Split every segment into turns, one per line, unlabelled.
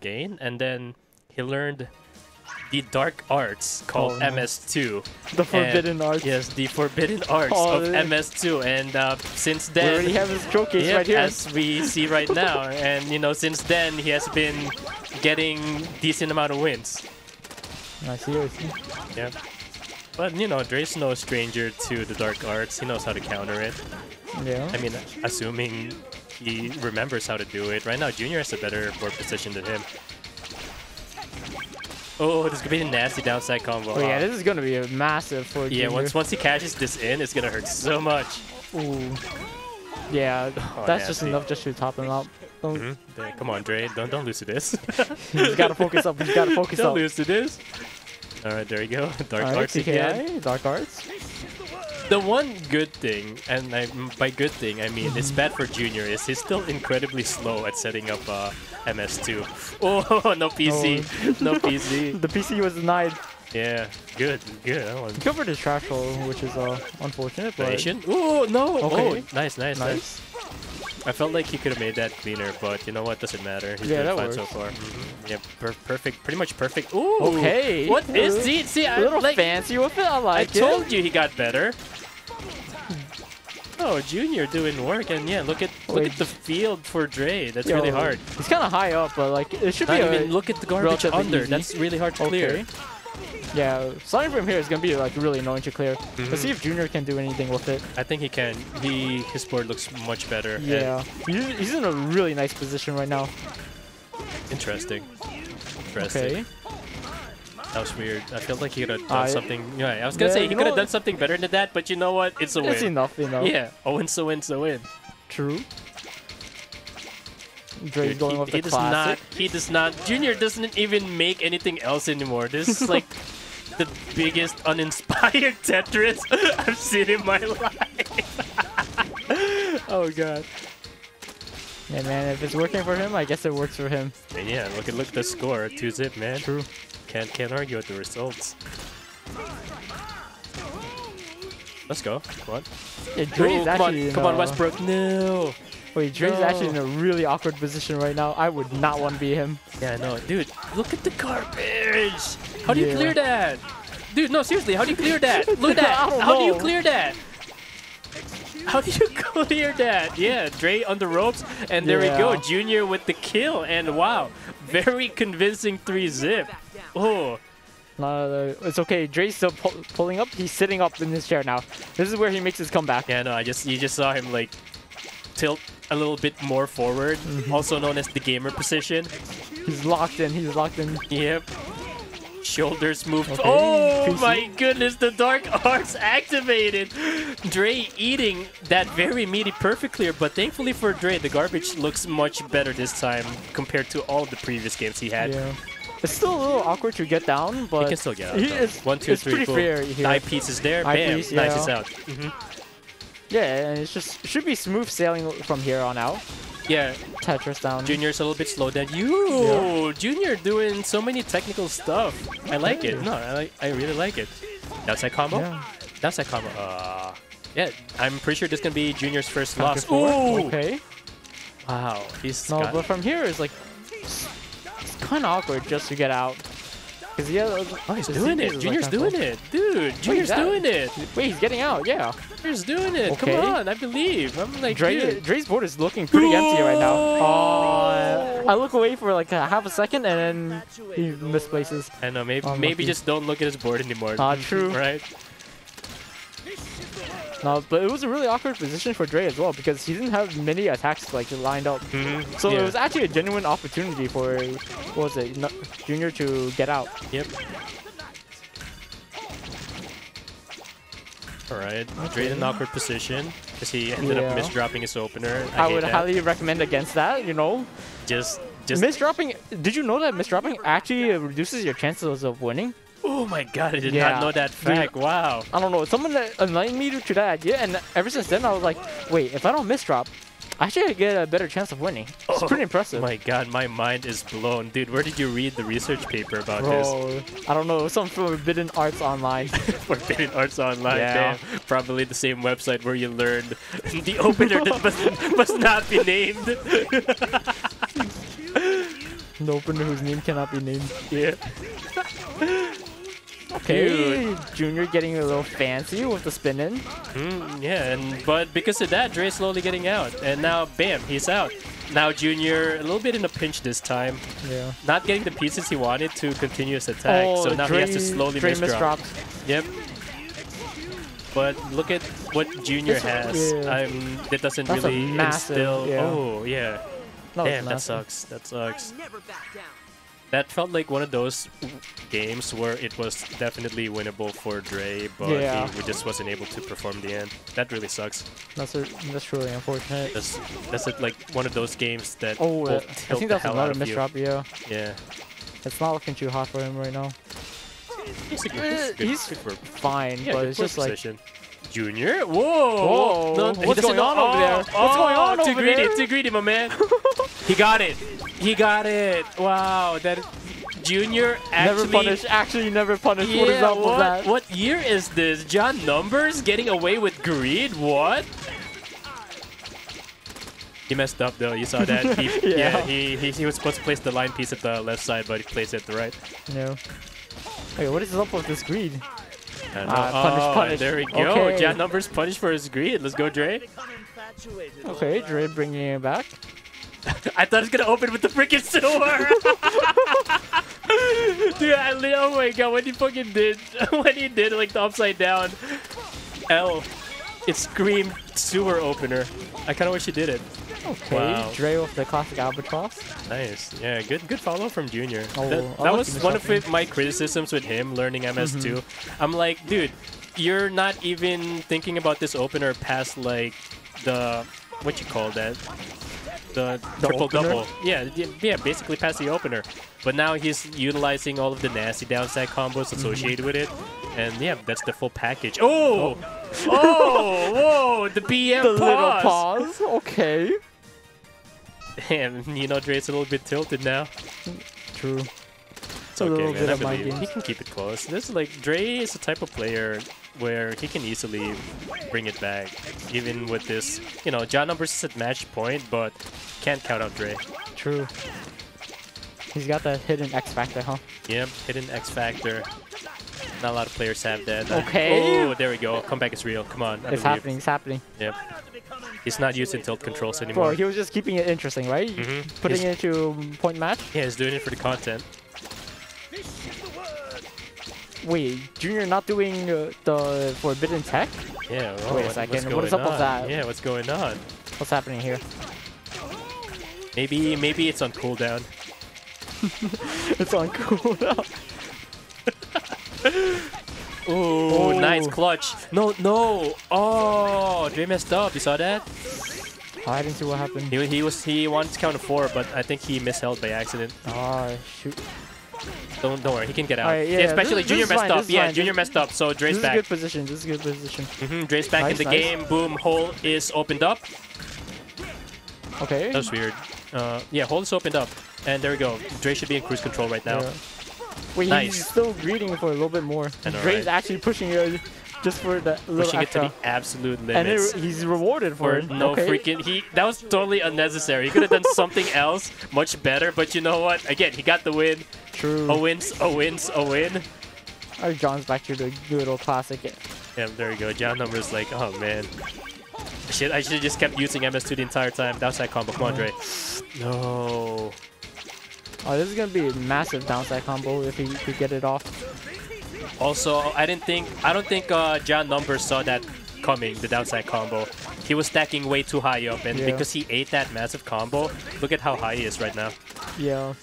gain, and then he learned the dark arts called
Oh.
MS2.
The forbidden
And-
arts.
Yes, the forbidden arts
Oh,
of. MS2, and uh, since
We
then,
already have his showcase
Yep,
right here.
as we see right now, and you know, since then he has been getting decent amount of wins.
I see, I see.
Yep. But you know, Dre's no stranger to the dark arts. He knows how to counter it.
Yeah.
I mean, assuming he remembers how to do it. Right now, Junior has a better board position than him. Oh, this could be a nasty downside combo.
Oh yeah,
Ah.
this is gonna be a massive for
yeah.
Junior.
Once once he cashes this in, it's gonna hurt so much.
Ooh. Yeah,
Oh,
that's just enough just to top him. Don't,
Mhm. There- Come on, Dre. Don't don't lose to this.
He's gotta focus up. He's gotta focus
don't
up.
lose to this. All right, there you go. Dark
Alright,
arts again.
Dark Arts.
The one good thing, and I, by good thing I mean it's bad for Junior, is he's still incredibly slow at setting up uh, MS2. Oh, no PC, no PC.
The PC was denied.
Yeah, good, good. That one.
He covered his trash hole, which is uh, unfortunate, but
Nation? Oh no!
Okay.
Oh, nice, nice, nice.
nice.
I felt like he could have made that cleaner, but you know what? Doesn't matter. He's
Yeah, that
fine so
works.
far. Mhm. Yeah, per perfect, pretty much perfect. Ooh.
Okay.
What is? See, see, I
A little
like.
fancy with it, I
I
it.
told you he got better. Oh, Junior doing work, and yeah, look at look
Wait.
at the field for Dre. That's
Yo,
really hard.
He's kind of high up, but like it should
Not
be
even look at the garbage under.
easy.
That's really hard to clear.
Yeah, starting from here is gonna be like really annoying to clear.
Mm-hmm.
Let's see if Junior can do anything with it.
I think he can. He his board looks much better.
Yeah, he's, he's in a really nice position right now.
interesting. Interesting.
Okay.
That was weird. I feel like he could have done
I-
something. Yeah, I was gonna
Yeah,
say he could have done something better than that, but you know what? It's a win.
It's enough, you know.
Yeah, a win, a win, a win.
True. Dre's
Dude,
going
he,
with
he
the
does
classic.
not. He does not. Junior doesn't even make anything else anymore. This is like the biggest uninspired Tetris I've seen in my life. oh god.
Yeah, man, if it's working for him, I guess it works for him.
And yeah, look at look at the score. Two zip, man.
True.
Can't can't argue with the results. Let's go. Come on.
Yeah, Dre's
Ooh, come
actually
on,
in
come on, Westbrook. No.
Wait, Dre's
No.
actually in a really awkward position right now. I would not want to be him.
Yeah, no, dude. Look at the garbage. How do you clear that? Dude, no, seriously, how do you clear that? Look at that.
I don't
How do you clear that? How do you clear that? Yeah, Dre on the ropes, and there we go. Junior with the kill, and wow, very convincing three zip. Oh,
No, no, no, it's okay. Dre's still pu- pulling up. He's sitting up in his chair now. This is where he makes his comeback.
yeah, no, I just you just saw him like tilt a little bit more forward,
Mm-hmm.
also known as the gamer position.
He's locked in. He's locked in.
Yep. Shoulders moved.
Okay,
Oh
PC.
my goodness, the dark arts activated. Dre eating that very meaty perfect clear, but thankfully for Dre, the garbage looks much better this time compared to all the previous games he had.
Yeah. It's still a little awkward to get down, but
He can still get out.
is-
One, two,
it's
three,
pretty
boom.
fair here.
I piece is there.
I
Bam.
piece,
nice,
yeah.
it's out. hmm
yeah, and it's just should be smooth sailing from here on out.
Yeah,
Tetris down.
Junior's a little bit slow down. You, Junior doing so many technical stuff. I like it. No, I like. I really like it. Downside combo.
Yeah.
Downside combo. Uh, yeah, I'm pretty sure this is gonna be Junior's first loss. Ooh!
Okay.
Wow, he's
No, but from here it's like it's, kind of awkward just to get out. Cause yeah,
Oh, he's doing it. Junior's doing it. Dude, Junior's
that-
doing it.
Wait, he's getting out. Yeah.
Junior's doing it.
Okay.
Come on, I believe. I'm like,
Dre,
dude.
Dre's board is looking pretty empty right now.
Oh.
Oh, I look away for like a half a second and then he misplaces.
I know, maybe
Unlucky.
maybe just don't look at his board anymore.
Ah, true.
Right?
No, but it was a really awkward position for Dre as well because he didn't have many attacks like lined up.
Mhm.
So
yeah.
it was actually a genuine opportunity for what was it, no, Junior to get out.
Yep. Alright, Dre in an awkward position because he ended
Yeah.
up misdropping his opener.
I,
hate
would
that.
highly recommend against that. You know,
just just
misdropping. Did you know that misdropping actually reduces your chances of winning?
Oh my god, I did
Yeah.
not know that
Dude.
fact. Wow.
I don't know. Someone that enlightened me to that idea, and ever since then I was like, wait, if I don't misdrop, I should get a better chance of winning. It's
Oh
pretty impressive.
My god, my mind is blown. Dude, where did you read the research paper about this?
I don't know. Some forbidden arts online.
Forbidden Arts Online.
Yeah.
Damn. Probably the same website where you learned the opener that must, must not be named.
The opener whose name cannot be named.
Yeah.
Okay,
Dude.
Junior getting a little fancy with the spin in.
Mm, yeah, and but because of that, Dre's slowly getting out, and now bam, he's out. Now Junior a little bit in a pinch this time,
Yeah.
not getting the pieces he wanted to continue his attack, so now he has to slowly
Oh, Dre
misdrop.
misdropped.
Yep. But look at what Junior
This-
has.
yeah.
Um, that doesn't
That's a
really
massive,
instill.
yeah.
Oh yeah.
That
Damn, that sucks. That sucks.
Never back down.
That felt like one of those games where it was definitely winnable for Dre, but
Yeah.
he just wasn't able to perform the end. That really sucks.
That's a, that's truly unfortunate.
That's that's it, like one of those games that
Oh, uh, I think that's another
out of you.
misdrop. Yeah,
Yeah.
it's not looking too hot for him right now.
He's, a good, he's, good,
he's
good for,
Fine,
yeah,
but it's just like.
Junior? Whoa!
Whoa,
No,
what's going on over there?
Oh,
What's going on
too
over
greedy,
there?
Too greedy, my man. he got it. He got it. Wow, that Junior actually.
never punished. Actually, never punish. what
Yeah,
example
what,
of that?
what year is this? John Numbers getting away with greed? What? He messed up though. You saw that. He, yeah.
Yeah.
he, he he was supposed to place the line piece at the left side, but he placed it at the right.
No. Wait, what is up with this greed?
I don't know.
Ah, punish,
oh,
punish.
There we go.
Okay.
John Numbers punished for his greed. Let's go, Dre.
Okay, Dre bringing it back.
I thought it was gonna open with the freaking sewer. Dude, I oh my god, when he fucking did, when he did like the upside down L, it screamed sewer opener. I kind of wish he did it.
Okay,
Wow.
Dre with the classic albatross.
Nice, yeah, good, good follow from Junior.
Oh,
that that was one of my criticisms with him learning MS2. Mm-hmm. I'm like, dude, you're not even thinking about this opener past like the what you call that the,
The
triple
opener?
double. Yeah, yeah, basically past the opener. But now he's utilizing all of the nasty downside combos
Mm-hmm.
associated with it, and yeah, that's the full package. Oh, oh, whoa, the BM
The little
pause.
pause. Okay.
Damn, you know Dre's a little bit tilted now.
True.
It's
A
okay,
little
man.
bit
I
of mind
believe he can keep it close. This is like Dre is the type of player where he can easily bring it back, even with this. You know, John numbers is at match point, but can't count out Dre.
True. He's got that hidden X factor, huh?
Yep, hidden X factor. Not a lot of players have that.
Okay.
Oh, there we go. Comeback is real. Come on. I
it's
believe.
happening. It's happening.
Yep. He's not using tilt controls
Bro,
anymore.
he was just keeping it interesting, right?
Mhm.
Putting
He's-
it into point match.
Yeah, he's doing it for the content.
Wait, Junior not doing uh, the Forbidden Tech?
Yeah.
Wait
Oh,
a second,
What's
what is up with
on?
that?
Yeah, what's going on?
What's happening here?
Maybe maybe it's on cooldown.
it's on cooldown.
Oh,
Oh.
nice clutch. No, no. Oh, Dre messed up. You saw that?
Oh, I didn't see what happened.
He, he was he wanted to count a four, but I think he misheld by accident.
Ah, shoot.
Don't don't worry, he can get out.
Alright, yeah,
especially
this- this
Junior
is
messed
fine,
up. Yeah,
fine,
Junior
this-
messed up. So Dre's
This
Dre's
is
back.
good position. This is good position.
hmm Dre's back in the
nice.
game. Boom, hole is opened up.
Okay.
That was weird. Uh, yeah, hole is opened up, and there we go. Dre should be in cruise control right now.
Yeah. Wait,
Nice.
he's still greeting for a little bit more.
Know,
Dre's
right?
actually pushing it just for that little
Pushing it to the absolute
and
limits.
it, he's rewarded for,
for
it.
no
okay.
freaking he that was totally unnecessary. He could have done something else much better, but you know what? Again, he got the win.
True.
A win's a win's a win.
Our John's back to the good old classic.
Yeah, there we go. John numbers like, oh man. Shit, I should have just kept using MS2 the entire time. Downside combo. Come on, Dre. No.
Oh, this is gonna be a massive downside combo if he could get it off.
Also, I didn't think I don't think uh, John numbers saw that coming, the downside combo. He was stacking way too high up, and
Yeah.
because he ate that massive combo, look at how high he is right now.
Yeah.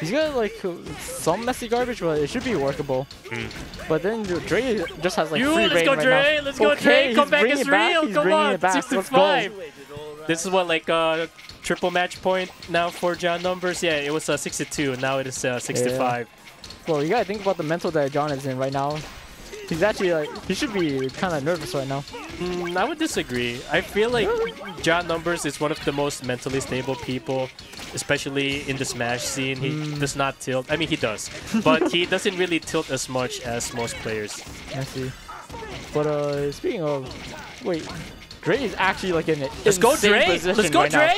He's got like some messy garbage, but it should be workable.
Hmm.
But then Dre just has like
You,
free
let's
reign
go,
right
Dre.
now.
Let's go,
okay,
Dre.
he's
Comeback
bringing
is
it back.
real.
He's
Come on,
it back. Let's go.
65. This is what like uh triple match point now for John numbers. Yeah, it was uh, 62. Now it is uh, 65.
Well, you gotta think about the mental that John is in right now. He's actually like he should be kind of nervous right now.
Mm, I would disagree. I feel like John numbers is one of the most mentally stable people, especially in the Smash scene. He
Mm.
does not tilt. I mean, he does, but he doesn't really tilt as much as most players.
Let's see. But uh, speaking of, wait, Dre is actually like in an
Let's go, Dre. Let's go,
right now.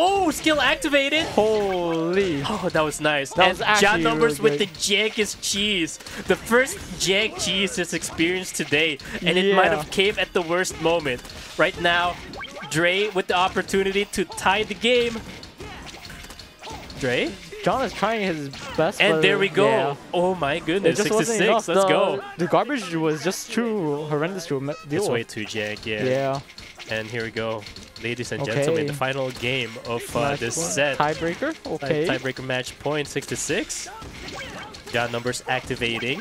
Oh, skill activated.
Holy.
Oh, that was nice.
That
and
was actually
John numbers
really
with the jankest cheese. The first jank cheese is experienced today. And it might have came at the worst moment. Right now, Dre with the opportunity to tie the game. Dre?
John is trying his best.
And there we go.
yeah.
Oh my
It
goodness.
just wasn't
66.
enough.
Let's
the,
go.
The garbage was just too horrendous to deal
It's way too jank, yeah.
Yeah.
And here we go. Ladies and
Okay.
gentlemen, the final game of uh, this
point.
set.
Tiebreaker.
Tie-
Okay.
Tiebreaker match point 66. John numbers activating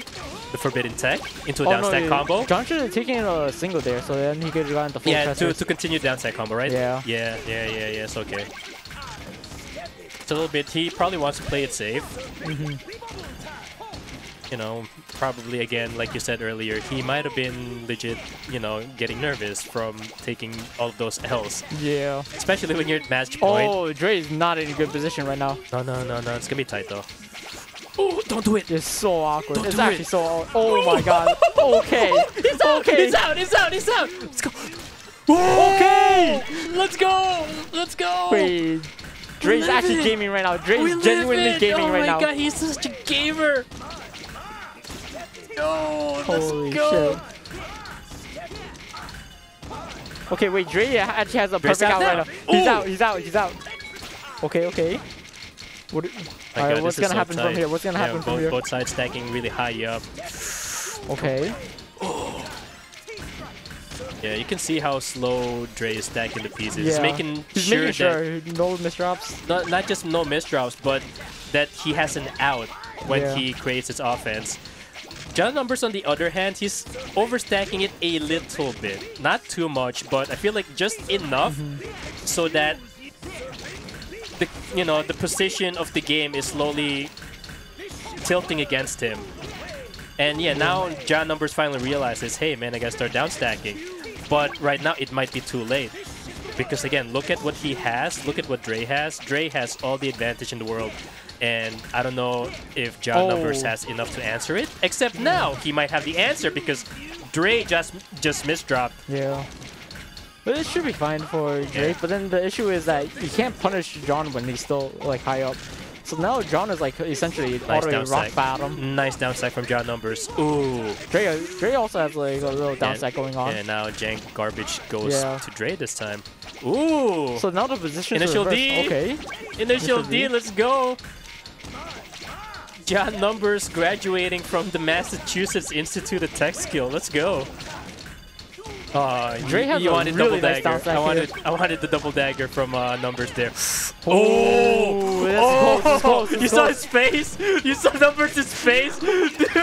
the forbidden tech into a
Oh,
down
no,
stack combo.
John should have taken a single there, so then he could have gotten the full
Yeah, to, to continue down stack combo, right?
Yeah.
Yeah, yeah, yeah, yeah, it's okay. It's a little bit, he probably wants to play it safe.
Mm-hmm.
You know, probably again, like you said earlier, he might have been legit, you know, getting nervous from taking all of those L's.
Yeah.
Especially when you're at match point.
Oh, Dre is not in a good position right now.
No, no, no, no, it's gonna be tight though. Oh, don't do it!
It's so awkward.
Don't
it's
do
actually
it.
so. aw- Oh my god. Okay.
He's out!
Okay.
He's out! He's out! He's out! Let's go!
Okay.
Let's go! Let's go!
Wait. Dre's
live
actually gaming right now.
We
Dre's
live
genuinely
it.
gaming
oh
right
my
now.
god, he's such a gamer! No, let's
Holy
go!
shit. Okay, wait. Dre actually has a
Dre's
perfect
out
out right
now.
now. He's
Ooh.
out. He's out. He's out. Okay. Okay. What?
My
Alright,
god,
what's gonna
so
happen from here? What's gonna
Yeah,
happen from here?
Both sides stacking really high up.
Okay. Oh.
Yeah, you can see how slow Dre is stacking the pieces. He's making
He's
sure
making
that
sure no misdrops.
not, not just no misdrops, but that he has an out when
Yeah.
he creates his offense. John Numbers, on the other hand, he's overstacking it a little bit. Not too much, but I feel like just enough
Mm-hmm.
so that the you know the position of the game is slowly tilting against him. And yeah, now John Numbers finally realizes, hey man, I gotta start down stacking. But right now it might be too late. Because again, look at what he has, look at what Dre has. Dre has all the advantage in the world. And I don't know if John
Oh.
Numbers has enough to answer it. Except now he might have the answer because Dre just just misdropped.
Yeah. But it should be fine for Dre.
Yeah.
But then the issue is that you can't punish John when he's still like high up. So now John is like essentially
Nice down
rock bottom.
Nice downside from John Numbers. Ooh.
Dre, uh, Dre also has like a little
And-
downside going on.
And now Jank Garbage goes
Yeah.
to Dre this time. Ooh.
So now the position
Initial. D.
Okay.
Initial
Initial
D,
D.
let's go. John Numbers graduating from the Massachusetts Institute of Tech Skill. Let's go. Uh,
Dre has
you wanted
really
double
nice
dagger. I wanted,
here.
I wanted the double dagger from uh, Numbers there.
Oh, that's close, close,
you saw his face. You saw Numbers' face, dude.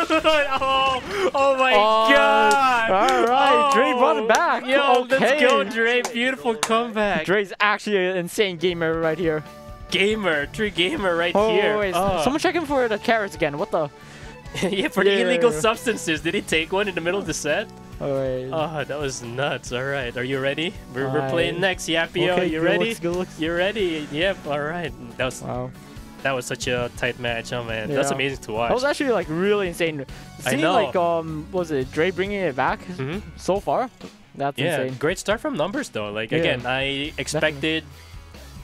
Oh, oh my
Oh,
god.
all right, Dre brought it
Oh,
back.
Yo, let's go,
Okay.
Dre. Beautiful comeback.
Dre's actually an insane gamer right here.
Gamer, true gamer right
Oh,
here.
wait,
Oh.
someone checking for the carrots again. What the?
yeah, for the illegal substances. Did he take one in the middle of the set?
Oh.
Oh, that was nuts. All right, are you ready? We're, we're playing next. Yapio,
okay,
you ready?
Looks, good looks.
You ready? Yep. All right. That was
Wow.
that was such a tight match. Oh man, that's amazing to watch.
That was actually like really insane.
I
Seeing
know.
like um, what was it Dre bringing it back
Mhm.
so far? That's
Yeah,
insane.
great start from numbers though. Like
Yeah,
again, I expected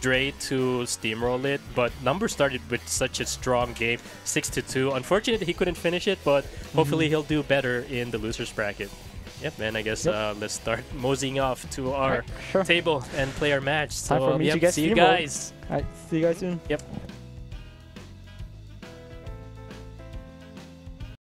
Dre to steamroll it, but numbers started with such a strong game, six to two. Unfortunately, he couldn't finish it, but hopefully he'll do better in the losers bracket. Yep, man. I guess
Yep.
uh, let's start moseying off to our
Alright, sure.
table and play our match. So
Time for me to get
see you guys.
Alright, see you guys soon.
Yep.